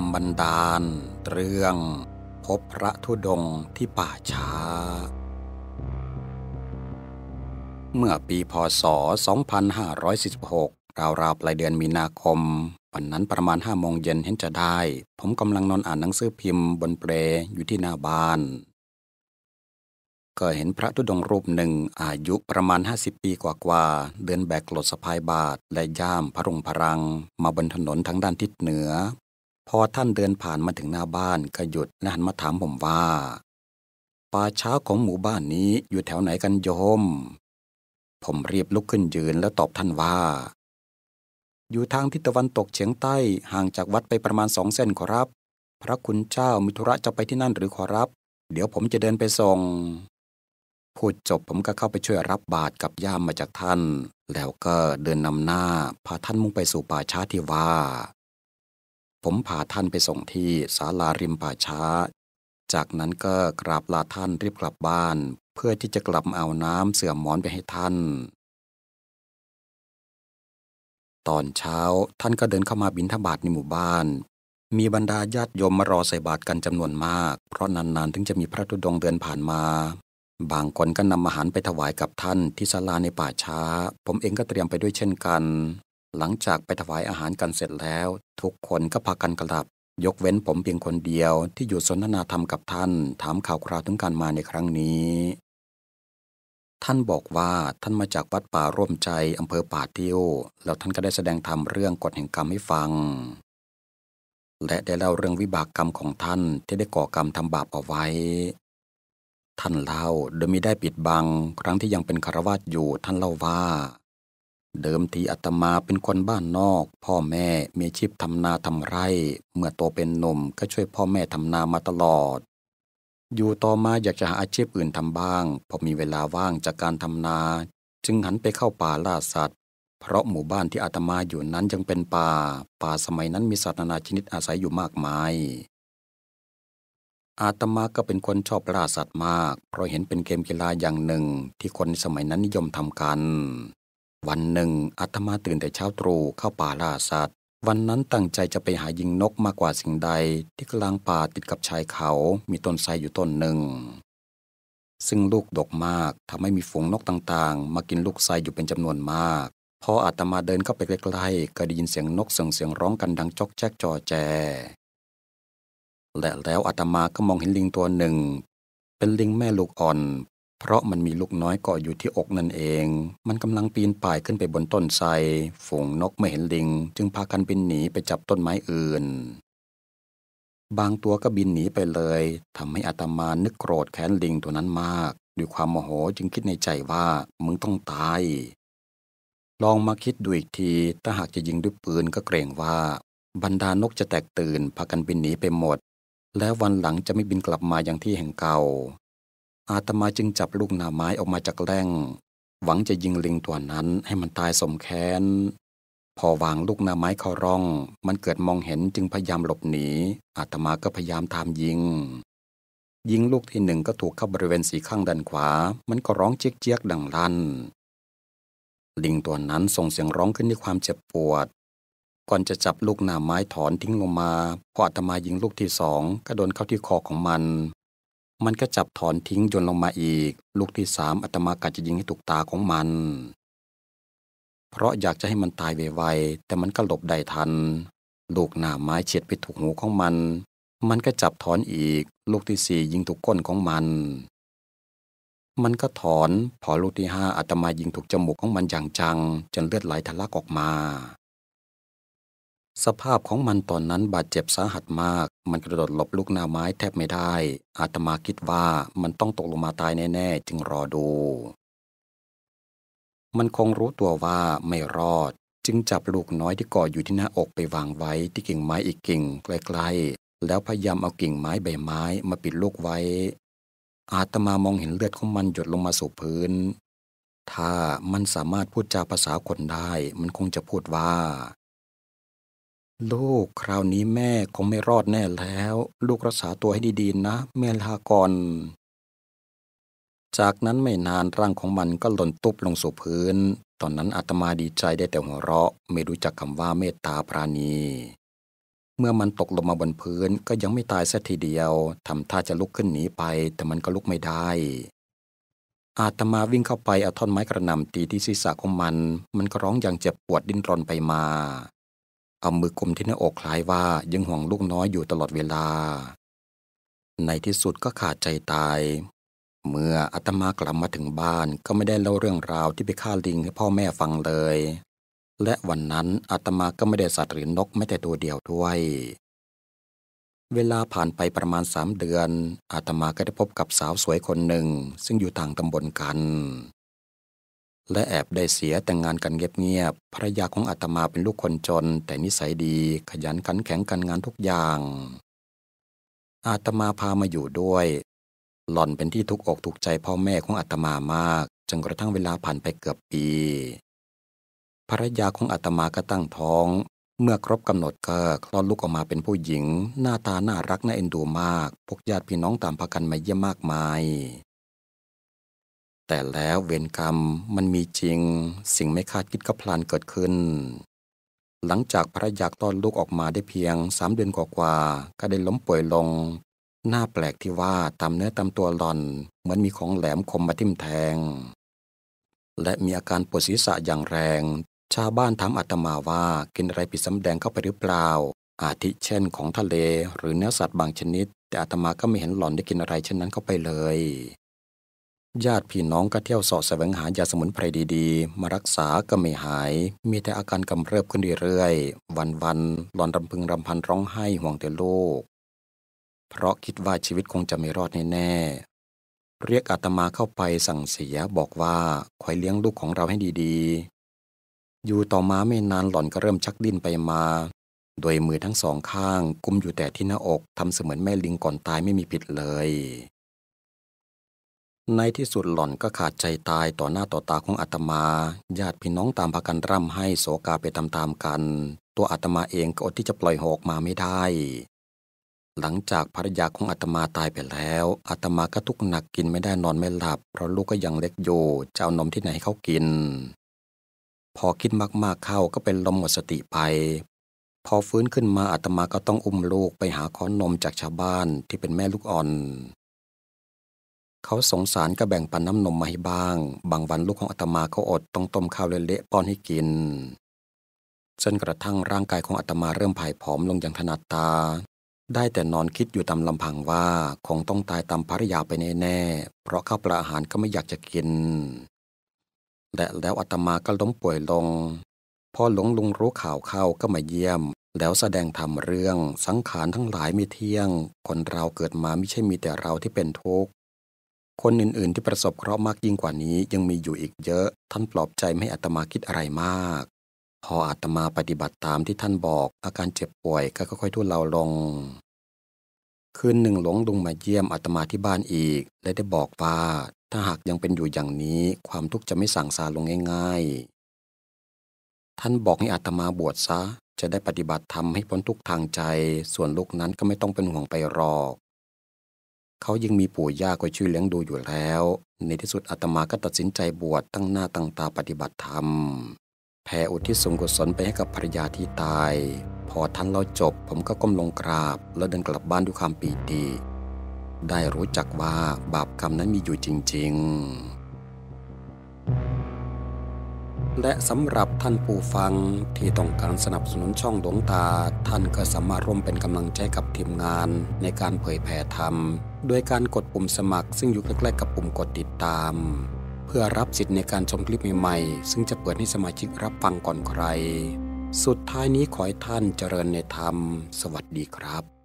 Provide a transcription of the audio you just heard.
ำบันดาล เรื่อง พบพระธุดงค์ที่ป่าช้า เมื่อปีพศ 2546 ราวๆปลายเดือนมีนาคม วันนั้นประมาณห้าโมงเย็นเห็นจะได้ ผมกำลังนอนอ่านหนังสือพิมพ์บนเปลอยู่ที่หน้าบ้าน ก็เห็นพระธุดงค์รูปหนึ่งอายุประมาณ 50 ปีกว่าๆ เดินแบกกลดสะพายบาทและย่ามพรุงพรัง มาบนถนนทางด้านทิศเหนือ พอท่านเดินผ่านมาถึงหน้าบ้านก็หยุดและหันมาถามผมว่า ป่าช้าของหมู่บ้านนี้อยู่แถวไหนกันโยม ผมรีบลุกขึ้นยืนแล้วตอบท่านว่า อยู่ทางทิศตะวันตกเฉียงใต้ห่างจากวัดไปประมาณสองเส้นขอรับ พระคุณเจ้ามีธุระจะไปที่นั่นหรือขอรับ เดี๋ยวผมจะเดินไปส่งพูดจบผมก็เข้าไปช่วยรับบาตรกับย่ามมาจากท่าน แล้วก็เดินนำหน้าพาท่านมุ่งไปสู่ป่าช้าที่ว่า ผมพาท่านไปส่งที่ศาลาริมป่าช้า จากนั้นก็กราบลาท่านรีบกลับบ้าน เพื่อที่จะกลับเอาน้ำเสื่อมหมอนไปให้ท่าน ตอนเช้าท่านก็เดินเข้ามาบิณฑบาตในหมู่บ้าน มีบรรดาญาติโยมมารอใส่บาตรกันจำนวนมาก เพราะนานๆ ถึงจะมีพระธุดงเดินผ่านมา บางคนก็นำอาหารไปถวายกับท่านที่ศาลาในป่าช้า ผมเองก็เตรียมไปด้วยเช่นกัน หลังจากไปถวายอาหารกันเสร็จแล้ว ทุกคนก็พากันกลับ ยกเว้นผมเพียงคนเดียวที่อยู่สนทนาธรรมกับท่าน ถามข่าวคราวถึงการมาในครั้งนี้ ท่านบอกว่าท่านมาจากวัดป่าร่วมใจอำเภอป่าติ้วแล้วท่านก็ได้แสดงธรรมเรื่องกฎแห่งกรรมให้ฟัง และได้เล่าเรื่องวิบากกรรมของท่านที่ได้ก่อกรรมทำบาปเอาไว้ ท่านเล่าโดยมิได้ปิดบัง ครั้งที่ยังเป็นคารวาสอยู่ท่านเล่าว่า เดิมทีอาตมาเป็นคนบ้านนอก พ่อแม่มีอาชีพทำนาทำไร่ เมื่อโตเป็นหนุ่มก็ช่วยพ่อแม่ทำนามาตลอด อยู่ต่อมาอยากจะหาอาชีพอื่นทำบ้าง พอมีเวลาว่างจากการทำนา จึงหันไปเข้าป่าล่าสัตว์ เพราะหมู่บ้านที่อาตมาอยู่นั้นยังเป็นป่า ป่าสมัยนั้นมีสัตว์นานาชนิดอาศัยอยู่มากมาย อาตมาก็เป็นคนชอบล่าสัตว์มาก เพราะเห็นเป็นเกมกีฬาอย่างหนึ่งที่คนในสมัยนั้นนิยมทำกัน วันหนึ่งอาตมาตื่นแต่เช้าตรู่เข้าป่าล่าสัตว์ วันนั้นตั้งใจจะไปหายิงนกมากกว่าสิ่งใด ที่กลางป่าติดกับชายเขามีต้นไทรอยู่ต้นหนึ่ง ซึ่งลูกดกมากทำให้มีฝูงนกต่างๆ มากินลูกไทรอยู่เป็นจำนวนมาก พออาตมาเดินเข้าไปใกล้ๆก็ได้ยินเสียงนกส่งเสียงร้องกันดังจอกแจ๊กจอแจ และแล้วอาตมาก็มองเห็นลิงตัวหนึ่ง เป็นลิงแม่ลูกอ่อน เพราะมันมีลูกน้อยเกาะอยู่ที่อกนั่นเอง มันกำลังปีนป่ายขึ้นไปบนต้นไทร ฝูงนกไม่เห็นลิง จึงพากันบินหนีไปจับต้นไม้อื่น บางตัวก็บินหนีไปเลยทำให้อาตมานึกโกรธแค้นลิงตัวนั้นมาก ด้วยความโมโหจึงคิดในใจว่ามึงต้องตาย ลองมาคิดดูอีกที ถ้าหากจะยิงด้วยปืนก็เกรงว่า บรรดานกจะแตกตื่นพากันบินหนีไปหมด แล้ววันหลังจะไม่บินกลับมาอย่างที่แห่งเก่า อาตมาจึงจับลูกหนาไม้ออกมาจากแร่ง หวังจะยิงลิงตัวนั้นให้มันตายสมแค้น พอวางลูกหนาไม้เข้าร่อง มันเกิดมองเห็นจึงพยายามหลบหนีอาตมาก็พยายามตามยิง ยิงลูกที่หนึ่งก็ถูกเข้าบริเวณสีข้างด้านขวา มันก็ร้องเจี๊ยกเจี๊ยกดังลั่น ลิงตัวนั้นส่งเสียงร้องขึ้นด้วยความเจ็บปวด ก่อนจะจับลูกหนาไม้ถอนทิ้งลงมา พออาตมายิงลูกที่สองก็โดนเข้าที่คอของมัน มันก็จับถอนทิ้งโยนลงมาอีก ลูกที่สามอาตมากะจะยิงให้ถูกตาของมัน เพราะอยากจะให้มันตายไวๆแต่มันก็หลบได้ทัน ลูกหนาไม้เฉียดไปถูกหูของมัน มันก็จับถอนอีก ลูกที่สี่ยิงถูกก้นของมัน มันก็ถอน พอลูกที่ห้าอาตมายิงถูกจมูกของมันอย่างจัง จนเลือดไหลทะลักออกมา สภาพของมันตอนนั้นบาดเจ็บสาหัสมาก มันกระโดดหลบลูกหน้าไม้แทบไม่ได้ อาตมาคิดว่ามันต้องตกลงมาตายแน่ๆ จึงรอดู มันคงรู้ตัวว่าไม่รอด จึงจับลูกน้อยที่เกาะอยู่ที่หน้าอกไปวางไว้ที่กิ่งไม้อีกกิ่งใกล้ๆ แล้วพยายามเอากิ่งไม้ใบไม้มาปิดลูกไว้ อาตมามองเห็นเลือดของมันหยดลงมาสู่พื้น ถ้ามันสามารถพูดจาภาษาคนได้ มันคงจะพูดว่า ลูกคราวนี้แม่คงไม่รอดแน่แล้ว ลูกรักษาตัวให้ดีๆนะแม่ลาก่อน จากนั้นไม่นานร่างของมันก็หล่นตุบลงสู่พื้น ตอนนั้นอาตมาดีใจได้แต่หัวเราะ ไม่รู้จักคำว่าเมตตาปราณี เมื่อมันตกลงมาบนพื้นก็ยังไม่ตายสัทีเดียวทำท่าจะลุกขึ้นหนีไป แต่มันก็ลุกไม่ได้ อาตมาวิ่งเข้าไปเอาท่อนไม้กระหน่ำตีที่ศีรษะของมัน มันก็ร้องอย่างเจ็บปวดดิ้นรนไปมา เอามือกุมที่หน้าอกคล้ายว่ายังห่วงลูกน้อยอยู่ตลอดเวลา ในที่สุดก็ขาดใจตาย เมื่ออาตมากลับมาถึงบ้านก็ไม่ได้เล่าเรื่องราวที่ไปฆ่าลิงให้พ่อแม่ฟังเลย และวันนั้นอาตมาก็ไม่ได้สัตว์หรือนกแม้แต่ตัวเดียวด้วย เวลาผ่านไปประมาณสามเดือนอาตมาก็ได้พบกับสาวสวยคนหนึ่ง ซึ่งอยู่ต่างตำบลกัน และแอบได้เสียแต่งงานกันเงียบๆภรรยาของอาตมาเป็นลูกคนจน แต่นิสัยดี ขยันขันแข็งกันงานทุกอย่าง อาตมาพามาอยู่ด้วย หล่อนเป็นที่ทุกอกถูกใจพ่อแม่ของอาตมามากจนกระทั่งเวลาผ่านไปเกือบปีภรรยาของอาตมาก็ตั้งท้อง เมื่อครบกำหนดก็คลอดลูกออกมาเป็นผู้หญิง หน้าตาน่ารักน่าเอ็นดูมาก พวกญาติพี่น้องตามพากันมาเยี่ยมมากมาย แต่แล้วเวรกรรมมันมีจริง สิ่งไม่คาดคิดก็พลันเกิดขึ้น หลังจากภรรยาต้อนลูกออกมาได้เพียงสามเดือนกว่าๆก็ได้ล้มป่วยลง หน้าแปลกที่ว่าตามเนื้อตามตัวหล่อน เหมือนมีของแหลมคมมาทิ่มแทง และมีอาการปวดศีรษะอย่างแรง ชาวบ้านถามอาตมาว่ากินอะไรผิดสำแดงเข้าไปหรือเปล่า อาทิเช่นของทะเลหรือเนื้อสัตว์บางชนิด แต่อาตมาก็ไม่เห็นหล่อนได้กินอะไรเช่นนั้นเข้าไปเลย ญาติพี่น้องก็เที่ยวสอดแสวงหายาสมุนไพรดีๆ มารักษาก็ไม่หาย มีแต่อาการกำเริบขึ้นเรื่อยๆ วันๆหลอนรำพึงรำพันร้องไห้ห่วงแต่ลูก เพราะคิดว่าชีวิตคงจะไม่รอดแน่ๆ เรียกอาตมาเข้าไปสั่งเสียบอกว่าคอยเลี้ยงลูกของเราให้ดีๆ อยู่ต่อมาไม่นานหล่อนก็เริ่มชักดิ้นไปมา โดยมือทั้งสองข้าง กุมอยู่แต่ที่หน้าอกทำเสมือนแม่ลิงก่อนตายไม่มีผิดเลย ในที่สุดหล่อนก็ขาดใจตายต่อหน้าต่อตาของอาตมา ญาติพี่น้องตามพากันร่ำให้โศกาไปตามๆกัน ตัวอาตมาเองก็อดที่จะปล่อยหอกมาไม่ได้ หลังจากภรรยาของอาตมาตายไปแล้วอาตมาก็ทุกข์หนักกินไม่ได้นอนไม่หลับ เพราะลูกก็ยังเล็กอยู่จะเอานมที่ไหนให้เขากิน พอคิดมากๆเข้าก็เป็นลมหมดสติไป พอฟื้นขึ้นมาอาตมาก็ต้องอุ้มลูกไปหาค้อนนมจากชาวบ้านที่เป็นแม่ลูกอ่อน เขาสงสารก็แบ่งปันน้ำนมมาให้บ้าง บางวันลูกของอาตมาก็อดต้องต้มข้าวเละๆป้อนให้กิน จนกระทั่งร่างกายของอาตมาเริ่มผายผอมลงอย่างถนัดตา ได้แต่นอนคิดอยู่ตามลำพังว่าคงต้องตายตามภริยาไปแน่ๆ เพราะข้าวปลาอาหารก็ไม่อยากจะกิน และแล้วอาตมาก็ล้มป่วยลง พอหลวงลุงรู้ข่าวเข้าก็มาเยี่ยมแล้วแสดงธรรมเรื่องสังขารทั้งหลายไม่เที่ยง คนเราเกิดมาไม่ใช่มีแต่เราที่เป็นทุกข์ คนอื่นๆ ที่ประสบเคราะห์มากยิ่งกว่านี้ยังมีอยู่อีกเยอะ ท่านปลอบใจไม่อาตมาคิดอะไรมาก พออาตมาปฏิบัติตามที่ท่านบอก อาการเจ็บป่วยก็ค่อยๆทุเลาลง คืนหนึ่งหลวงลุงมาเยี่ยมอาตมาที่บ้านอีก และได้บอกว่า ถ้าหากยังเป็นอยู่อย่างนี้ความทุกข์จะไม่สั่งสาลงง่าย ๆ ท่านบอกให้อาตมาบวชซะ จะได้ปฏิบัติธรรมให้พ้นทุกข์ทางใจ ส่วนลูกนั้นก็ไม่ต้องเป็นห่วงไปหรอก เขายังมีปู่ย่าคอยช่วยเลี้ยงดูอยู่แล้ว ในที่สุดอาตมาก็ตัดสินใจบวชตั้งหน้าตั้งตาปฏิบัติธรรม แผ่อุทิศส่วนกุศลไปให้กับภรรยาที่ตาย พอท่านเราจบ ผมก็ก้มลงกราบ แล้วเดินกลับบ้านด้วยความปีติ ได้รู้จักว่าบาปกรรมนั้นมีอยู่จริง ๆ และสำหรับท่านผู้ฟังที่ต้องการสนับสนุนช่องหลวงตา ท่านก็สามารถร่วมเป็นกำลังใจกับทีมงานในการเผยแผ่ธรรมด้วยการกดปุ่มสมัคร ซึ่งอยู่ใกล้ๆกับปุ่มกดติดตาม เพื่อรับสิทธิ์ในการชมคลิปใหม่ๆ ซึ่งจะเปิดให้สมาชิกรับฟังก่อนใคร สุดท้ายนี้ขอให้ท่านเจริญในธรรม สวัสดีครับ